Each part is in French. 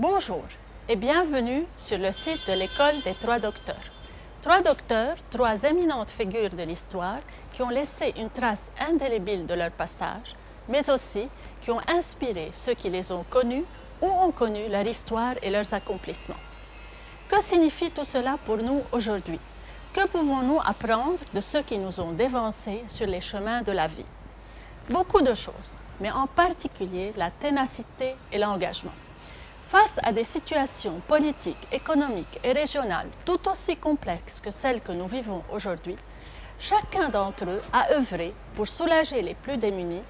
Bonjour et bienvenue sur le site de l'école des trois docteurs. Trois docteurs, trois éminentes figures de l'histoire qui ont laissé une trace indélébile de leur passage, mais aussi qui ont inspiré ceux qui les ont connus ou ont connu leur histoire et leurs accomplissements. Que signifie tout cela pour nous aujourd'hui? Que pouvons-nous apprendre de ceux qui nous ont dévancés sur les chemins de la vie? Beaucoup de choses, mais en particulier la ténacité et l'engagement. Face à des situations politiques, économiques et régionales tout aussi complexes que celles que nous vivons aujourd'hui, chacun d'entre eux a œuvré pour soulager les plus démunis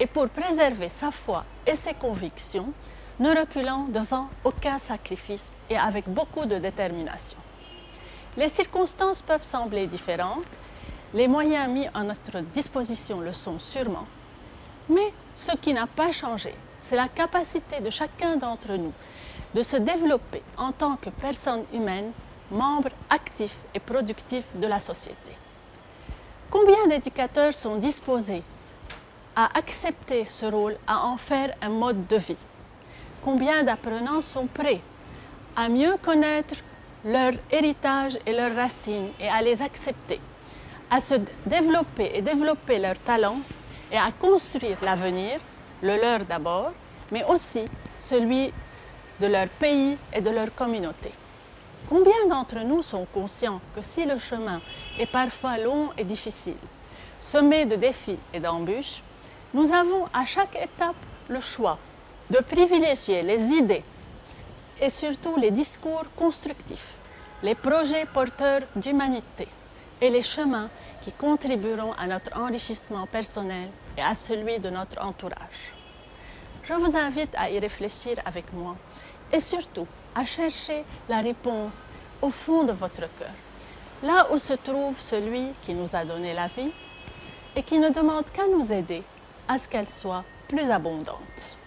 et pour préserver sa foi et ses convictions, ne reculant devant aucun sacrifice et avec beaucoup de détermination. Les circonstances peuvent sembler différentes, les moyens mis à notre disposition le sont sûrement, mais ce qui n'a pas changé, c'est la capacité de chacun d'entre nous de se développer en tant que personne humaine, membre actif et productif de la société. Combien d'éducateurs sont disposés à accepter ce rôle, à en faire un mode de vie? Combien d'apprenants sont prêts à mieux connaître leur héritage et leurs racines et à les accepter, à se développer et développer leurs talents et à construire l'avenir, le leur d'abord, mais aussi celui de leur pays et de leur communauté. Combien d'entre nous sont conscients que si le chemin est parfois long et difficile, semé de défis et d'embûches, nous avons à chaque étape le choix de privilégier les idées et surtout les discours constructifs, les projets porteurs d'humanité et les chemins qui contribueront à notre enrichissement personnel et à celui de notre entourage. Je vous invite à y réfléchir avec moi et surtout à chercher la réponse au fond de votre cœur, là où se trouve celui qui nous a donné la vie et qui ne demande qu'à nous aider à ce qu'elle soit plus abondante.